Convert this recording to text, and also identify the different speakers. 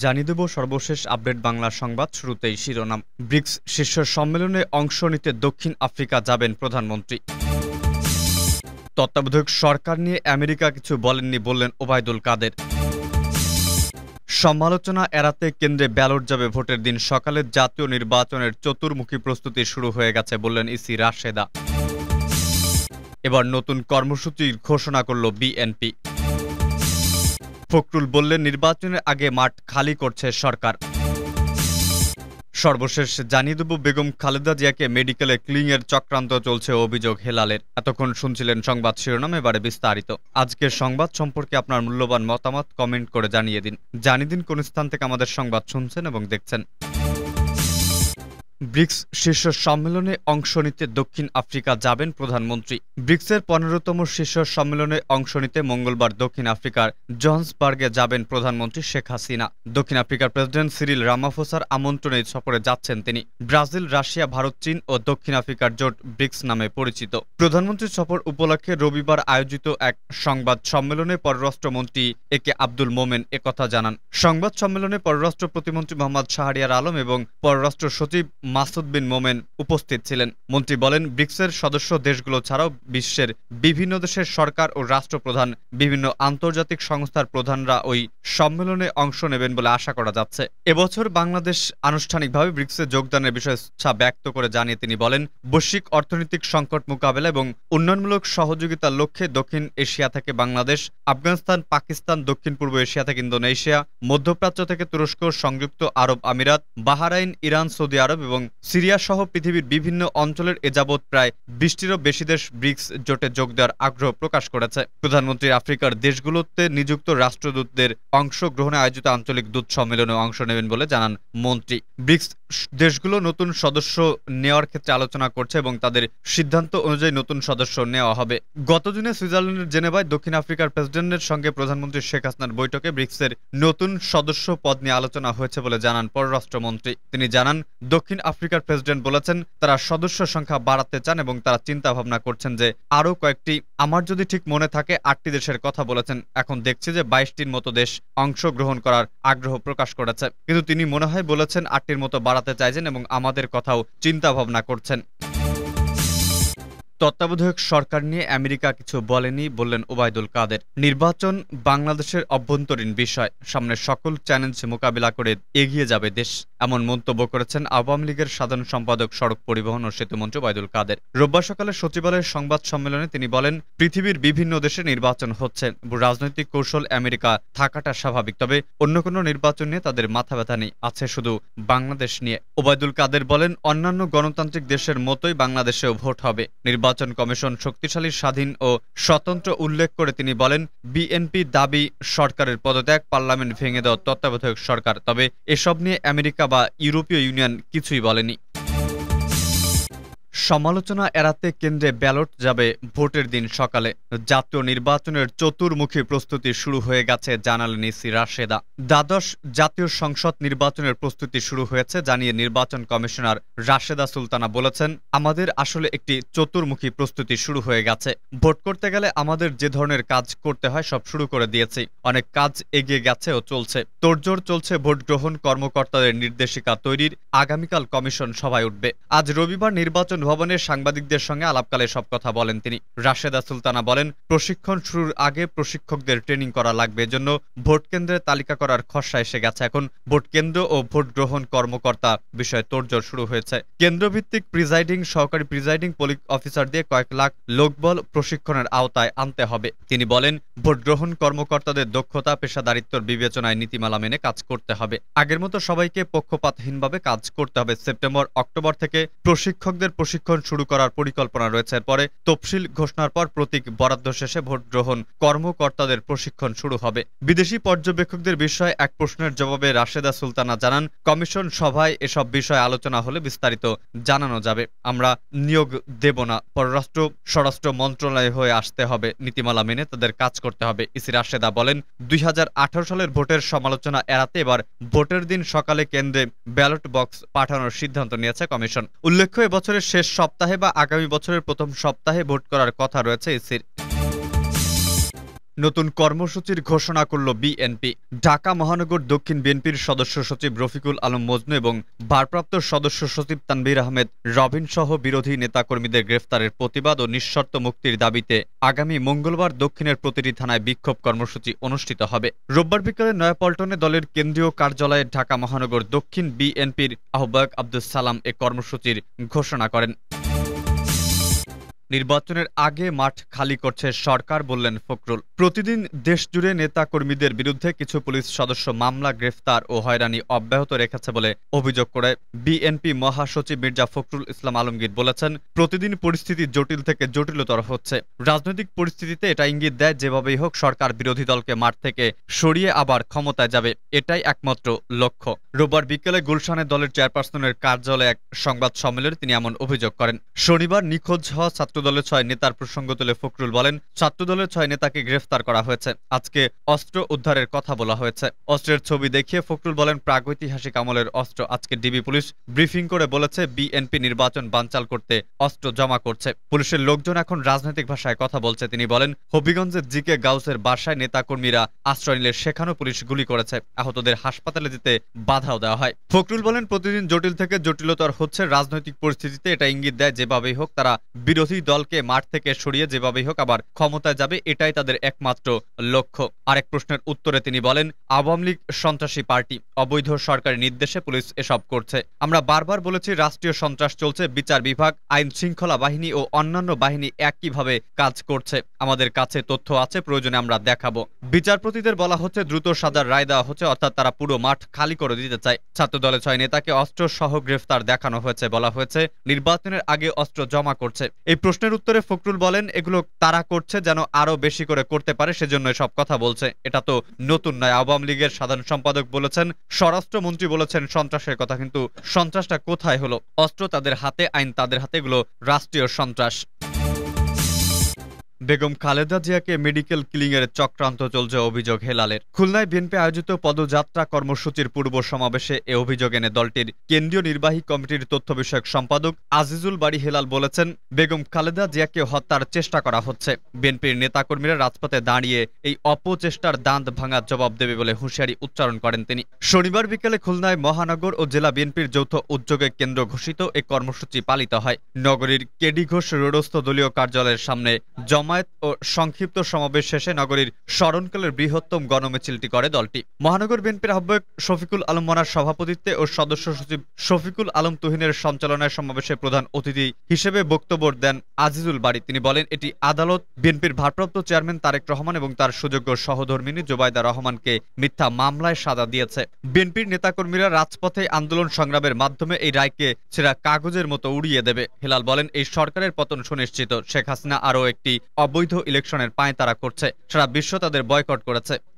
Speaker 1: জানিয়ে দেব সর্বশেষ আপডেট বাংলা সংবাদ শুরুতেই শিরোনাম। ব্রিক্স শীর্ষ সম্মেলনে অংশ নিতে দক্ষিণ আফ্রিকা যাবেন প্রধানমন্ত্রী। তত্ত্বাবধায়ক সরকার নিয়ে আমেরিকা কিছু বলেননি বললেন ওবায়দুল কাদের। সমালোচনা এড়াতে কেন্দ্রে ব্যালট যাবে ভোটের দিন সকালে জাতীয় নির্বাচনের চতুর্মুখী প্রস্তুতি শুরু হয়ে গেছে বললেন ইসি রাশেদা। এবার নতুন কর্মসূচির ঘোষণা করল বিএনপি। ফখরুল বললেন, নির্বাচনের আগে মাঠ খালি করছে সরকার। সর্বশেষ জানিয়ে দেব, বেগম খালেদা জিয়াকে মেডিকেলে ক্লিংয়ের চক্রান্ত চলছে অভিযোগ হেলালের। এতক্ষণ শুনছিলেন সংবাদ শিরোনাম, এবারে বিস্তারিত। আজকের সংবাদ সম্পর্কে আপনার মূল্যবান মতামত কমেন্ট করে জানিয়ে দিন। জানিয়ে দিন কোন স্থান থেকে আমাদের সংবাদ শুনছেন এবং দেখছেন। ব্রিক্স শীর্ষ সম্মেলনে অংশ নিতে দক্ষিণ আফ্রিকা যাবেন প্রধানমন্ত্রী। ব্রিক্সের পনেরোতম শীর্ষ সম্মেলনে অংশ নিতে মঙ্গলবার দক্ষিণ আফ্রিকার জোহান্সবার্গে যাবেন প্রধানমন্ত্রী শেখ হাসিনা। দক্ষিণ আফ্রিকার প্রেসিডেন্ট সিরিল রামাফোসার আমন্ত্রণে সফরে যাচ্ছেন তিনি। ব্রাজিল, রাশিয়া, ভারত, চীন ও দক্ষিণ আফ্রিকার জোট ব্রিক্স নামে পরিচিত। প্রধানমন্ত্রীর সফর উপলক্ষে রবিবার আয়োজিত এক সংবাদ সম্মেলনে পররাষ্ট্রমন্ত্রী এ কে আব্দুল মোমেন একথা জানান। সংবাদ সম্মেলনে পররাষ্ট্র প্রতিমন্ত্রী মোহাম্মদ শাহরিয়ার আলম এবং পররাষ্ট্র সচিব মাসুদ বিন মোমেন উপস্থিত ছিলেন। মন্ত্রী বলেন, ব্রিক্সের সদস্য দেশগুলো ছাড়াও বিশ্বের বিভিন্ন দেশের সরকার ও রাষ্ট্রপ্রধান, বিভিন্ন আন্তর্জাতিক সংস্থার প্রধানরা ওই সম্মেলনে অংশ নেবেন বলে আশা করা যাচ্ছে। এবছর বাংলাদেশ আনুষ্ঠানিকভাবে ব্রিক্সে যোগদানের বিষয়ে ইচ্ছা ব্যক্ত করে জানিয়ে তিনি বলেন, বৈশ্বিক অর্থনৈতিক সংকট মোকাবেলা এবং উন্নয়নমূলক সহযোগিতার লক্ষ্যে দক্ষিণ এশিয়া থেকে বাংলাদেশ, আফগানিস্তান, পাকিস্তান, দক্ষিণ পূর্ব এশিয়া থেকে ইন্দোনেশিয়া, মধ্যপ্রাচ্য থেকে তুরস্ক, সংযুক্ত আরব আমিরাত, বাহারাইন, ইরান, সৌদি আরব এবং সিরিয়া সহ পৃথিবীর বিভিন্ন অঞ্চলের এযাবৎ প্রায় বিশটিরও বেশি দেশ ব্রিক্স জোটে যোগ দেওয়ার আগ্রহ প্রকাশ করেছে। প্রধানমন্ত্রী আফ্রিকার দেশগুলোতে নিযুক্ত রাষ্ট্রদূতদের অংশগ্রহণে আয়োজিত আঞ্চলিক দূত সম্মেলনে অংশ নেবেন বলে জানান মন্ত্রী। ব্রিক্স দেশগুলো নতুন সদস্য নেওয়ার ক্ষেত্রে আলোচনা করছে এবং তাদের সিদ্ধান্ত অনুযায়ী নতুন সদস্য নেওয়া হবে। গত দিনে সুইজারল্যান্ডের জেনেভায় দক্ষিণ আফ্রিকার প্রেসিডেন্টের সঙ্গে প্রধানমন্ত্রী শেখ হাসিনার বৈঠকে ব্রিক্সের নতুন সদস্য পদ নিয়ে আলোচনা হয়েছে বলে জানান পররাষ্ট্রমন্ত্রী। তিনি জানান, দক্ষিণ আফ্রিকার প্রেসিডেন্ট বলেছেন, তারা সদস্য সংখ্যা বাড়াতে চান এবং তারা চিন্তা ভাবনা করছেন যে আরও কয়েকটি, আমার যদি ঠিক মনে থাকে, আটটি দেশের কথা বলেছেন। এখন দেখছি যে বাইশটির মতো দেশ অংশগ্রহণ করার আগ্রহ প্রকাশ করেছে। কিন্তু তিনি মনে হয় বলেছেন, আটটির মতো বাড়াতে চাইছেন এবং আমাদের কথাও চিন্তা ভাবনা করছেন। তত্ত্বাবধায়ক সরকার নিয়ে আমেরিকা কিছু বলেনি বললেন ওবায়দুল কাদের। নির্বাচন বাংলাদেশের অভ্যন্তরীণ বিষয়। সামনে সকল চ্যালেঞ্জ মোকাবিলা করে এগিয়ে যাবে দেশ, এমন মন্তব্য করেছেন আওয়ামী লীগের সাধারণ সম্পাদক সড়ক পরিবহন ও সেতুমন্ত্রী ওবায়দুল কাদের। রোববার সকালে সচিবালয়ের সংবাদ সম্মেলনে তিনি বলেন, পৃথিবীর বিভিন্ন দেশে নির্বাচন হচ্ছে। রাজনৈতিক কৌশল আমেরিকা থাকাটা স্বাভাবিক, তবে অন্য কোনো নির্বাচন নিয়ে তাদের মাথা ব্যথা নেই। আছে শুধু বাংলাদেশ নিয়ে। ওবায়দুল কাদের বলেন, অন্যান্য গণতান্ত্রিক দেশের মতোই বাংলাদেশেও ভোট হবে। নির্বাচন নির্বাচন কমিশন শক্তিশালী, স্বাধীন ও স্বতন্ত্র উল্লেখ করে তিনি বলেন, বিএনপি দাবি সরকারের পদত্যাগ, পার্লামেন্ট ভেঙে দেওয়া তত্ত্বাবধায়ক সরকার। তবে এসব নিয়ে আমেরিকা বা ইউরোপীয় ইউনিয়ন কিছুই বলেনি। সমালোচনা এড়াতে কেন্দ্রে ব্যালট যাবে ভোটের দিন সকালে। জাতীয় নির্বাচনের চতুর্মুখী প্রস্তুতি শুরু হয়ে গেছে, জানালেন ইসি রাশেদা। দ্বাদশ জাতীয় সংসদ নির্বাচনের প্রস্তুতি শুরু হয়েছে, জানিয়ে নির্বাচন কমিশনার রাশেদা সুলতানা বলেছেন, আমাদের আসলে একটি চতুর্মুখী প্রস্তুতি শুরু হয়ে গেছে। ভোট করতে গেলে আমাদের যে ধরনের কাজ করতে হয়, সব শুরু করে দিয়েছি। অনেক কাজ এগিয়ে গেছে ও চলছে। তোড়জোড় চলছে ভোট গ্রহণ কর্মকর্তাদের নির্দেশিকা তৈরির। আগামীকাল কমিশন সভায় উঠবে। আজ রবিবার নির্বাচন ভবনে সাংবাদিকদের সঙ্গে আলাপকালে সব কথা বলেন তিনি। রাশেদা সুলতানা বলেন, প্রশিক্ষণ শুরুর আগে প্রশিক্ষকদের ট্রেনিং করা লাগবে, এজন্য ভোট কেন্দ্রের তালিকা করার খসড়া এসে গেছে। এখন ভোট কেন্দ্র ও ভোট গ্রহণ কর্মকর্তা বিষয়ে তোড়জোড় শুরু হয়েছে। কেন্দ্রভিত্তিক প্রিজাইডিং, সহকারী প্রিজাইডিং পুলিশ অফিসার দিয়ে কয়েক লাখ লোকবল প্রশিক্ষণের আওতায় আনতে হবে। তিনি বলেন, ভোট গ্রহণ কর্মকর্তাদের দক্ষতা, পেশাদারিত্বর বিবেচনায় নীতিমালা মেনে কাজ করতে হবে। আগের মতো সবাইকে পক্ষপাতহীনভাবে কাজ করতে হবে। সেপ্টেম্বর অক্টোবর থেকে প্রশিক্ষকদের প্রশিক্ষণ শুরু করার পরিকল্পনা রয়েছে। পরে তফসিল ঘোষণার পর প্রতীক বরাদ্দ শেষে ভোট গ্রহণ। কর্মকর্তাদের প্রশিক্ষণ শুরু হবে। বিদেশি পর্যবেক্ষকদের বিষয়ে এক প্রশ্নের জবাবে রাশেদা সুলতানা জানান, কমিশন সভায় এসব বিষয়ে আলোচনা হলে বিস্তারিত জানানো যাবে। আমরা নিয়োগ দেব না। পররাষ্ট্র, স্বরাষ্ট্র মন্ত্রণালয় হয়ে আসতে হবে। নীতিমালা মেনে তাদের কাজ করতে হবে। ইসি রাশেদা বলেন, দুই হাজার আঠারো সালের ভোটের সমালোচনা এড়াতে এবার ভোটের দিন সকালে কেন্দ্রে ব্যালট বক্স পাঠানোর সিদ্ধান্ত নিয়েছে কমিশন। উল্লেখ্য, এবছরের শেষ সপ্তাহে বা আগামী বছরের প্রথম সপ্তাহে ভোট করার কথা রয়েছে ইসির নতুন কর্মসূচির ঘোষণা করল বিএনপি। ঢাকা মহানগর দক্ষিণ বিএনপির সদস্য সচিব রফিকুল আলম মজনু এবং ভারপ্রাপ্ত সদস্য সচিব তানবির আহমেদ রবিন সহ বিরোধী নেতাকর্মীদের গ্রেফতারের প্রতিবাদ ও নিঃশর্ত মুক্তির দাবিতে আগামী মঙ্গলবার দক্ষিণের প্রতিটি থানায় বিক্ষোভ কর্মসূচি অনুষ্ঠিত হবে। রোববার বিকালে নয়াপল্টনে দলের কেন্দ্রীয় কার্যালয়ে ঢাকা মহানগর দক্ষিণ বিএনপির আহ্বায়ক আব্দুল সালাম এ কর্মসূচির ঘোষণা করেন। নির্বাচনের আগে মাঠ খালি করছে সরকার বললেন ফখরুল। প্রতিদিন দেশজুড়ে নেতা কর্মীদের বিরুদ্ধে কিছু পুলিশ সদস্য মামলা, গ্রেফতার ও হয়রানি অব্যাহত রেখেছে বলে অভিযোগ করে বিএনপি মহাসচিব মির্জা ফখরুল ইসলাম আলমগীর বলেছেন, প্রতিদিন পরিস্থিতি জটিল থেকে জটিলতর হচ্ছে। রাজনৈতিক পরিস্থিতিতে এটা ইঙ্গিত দেয়, যেভাবেই হোক সরকার বিরোধী দলকে মাঠ থেকে সরিয়ে আবার ক্ষমতায় যাবে। এটাই একমাত্র লক্ষ্য। রোববার বিকেলে গুলশানে দলের চেয়ারপারসনের কার্যালয়ে এক সংবাদ সম্মেলনে তিনি এমন অভিযোগ করেন। শনিবার নিখোঁজ হওয়া ছাত্র ছাত্রদলের ছয় নেতার প্রসঙ্গ তুলে ফখরুল বলেন, ছাত্রদলের ছয় নেতাকে গ্রেফতার করা হয়েছে। আজকে অস্ত্র উদ্ধারের কথা বলা হয়েছে। অস্ত্রের ছবি দেখিয়ে ফখরুল বলেন, প্রাগৈতিহাসিক আমলের অস্ত্র আজকে ডিবি পুলিশ ব্রিফিং করে বলেছে, বিএনপি নির্বাচন বানচাল করতে অস্ত্র জমা করছে। পুলিশের লোকজন এখন রাজনৈতিক ভাষায় কথা বলছে। তিনি বলেন, হবিগঞ্জের জিকে গাউসের বাসায় নেতাকর্মীরা আশ্রয় নিলে সেখানেও পুলিশ গুলি করেছে। আহতদের হাসপাতালে যেতে বাধাও দেওয়া হয়। ফখরুল বলেন, প্রতিদিন জটিল থেকে জটিলতর হচ্ছে রাজনৈতিক পরিস্থিতিতে। এটা ইঙ্গিত দেয়, যেভাবেই হোক, তারা বিরোধী দলকে মাঠ থেকে সরিয়ে যেভাবেই হোক আবার ক্ষমতায় যাবে, এটাই তাদের একমাত্র লক্ষ্য। আরেক প্রশ্নের উত্তরে তিনি বলেন, আওয়ামী লীগ সন্ত্রাসী পার্টি, অবৈধ সরকারি নির্দেশে পুলিশ এসব করছে। আমরা বারবার বলেছি, রাষ্ট্রীয় সন্ত্রাস চলছে, বিচার বিভাগ, আইন শৃঙ্খলা বাহিনী ও অন্যান্য বাহিনী একইভাবে কাজ করছে। আমাদের কাছে তথ্য আছে, প্রয়োজনে আমরা দেখাবো। বিচারপতিদের বলা হচ্ছে, দ্রুত সাজার রায় দেওয়া হচ্ছে, অর্থাৎ তারা পুরো মাঠ খালি করে দিতে চায়। ছাত্র দলের ছয় নেতাকে অস্ত্র সহ গ্রেফতার দেখানো হয়েছে বলা হয়েছে। নির্বাচনের আগে অস্ত্র জমা করছে। এই প্রশ্ন প্রশ্নের উত্তরে ফখরুল বলেন, এগুলো তারা করছে যেন আরও বেশি করে করতে পারে, সেজন্য সব কথা বলছে। এটা তো নতুন নয়। আওয়ামী লীগের সাধারণ সম্পাদক বলেছেন, স্বরাষ্ট্রমন্ত্রী বলেছেন, সন্ত্রাসের কথা। কিন্তু সন্ত্রাসটা কোথায় হলো? অস্ত্র তাদের হাতে, আইন তাদের হাতে, এগুলো রাষ্ট্রীয় সন্ত্রাস। বেগম খালেদা জিয়াকে মেডিকেল কিলিংয়ের চক্রান্ত চলছে অভিযোগ হেলালের। খুলনায় বিএনপি আয়োজিত পদযাত্রা কর্মসূচির পূর্ব সমাবেশে এ অভিযোগ এনে দলটির কেন্দ্রীয় নির্বাহী কমিটির তথ্য বিষয়ক সম্পাদক আজিজুল বাড়ি হেলাল বলেছেন, বেগম খালেদা জিয়াকে হত্যার চেষ্টা করা হচ্ছে। বিএনপির নেতাকর্মীরা রাজপথে দাঁড়িয়ে এই অপচেষ্টার দাঁত ভাঙার জবাব দেবে বলে হুঁশিয়ারি উচ্চারণ করেন তিনি। শনিবার বিকেলে খুলনায় মহানগর ও জেলা বিএনপির যৌথ উদ্যোগে কেন্দ্র ঘোষিত এই কর্মসূচি পালিত হয়। নগরীর কেডি ঘোষ রোডস্থ দলীয় কার্যালয়ের সামনে জমা জামায়াত ও সংক্ষিপ্ত সমাবেশ শেষে নগরীর স্মরণকালের বৃহত্তম গণমিছিলটি করে দলটি। মহানগর বিএনপির আহ্বায়ক শফিকুল আলম মনার সভাপতিত্বে ও সদস্য সচিব শফিকুল আলম তুহিনের সঞ্চালনায় সমাবেশে প্রধান অতিথি হিসেবে বক্তব্য দেন আজিজুল বাড়ি তিনি বলেন, এটি আদালত, বিএনপির ভারপ্রাপ্ত চেয়ারম্যান তারেক রহমান এবং তার সুযোগ্য সহধর্মিনী জোবায়দা রহমানকে মিথ্যা মামলায় সাজা দিয়েছে। বিএনপির নেতাকর্মীরা রাজপথে আন্দোলন সংগ্রামের মাধ্যমে এই রায়কে সেরা কাগজের মতো উড়িয়ে দেবে। হেলাল বলেন, এই সরকারের পতন সুনিশ্চিত। শেখ হাসিনা আরও একটি অবৈধ ইলেকশনের পায় তারা করছে। সারা বিশ্ব তাদের বয়কট করেছে।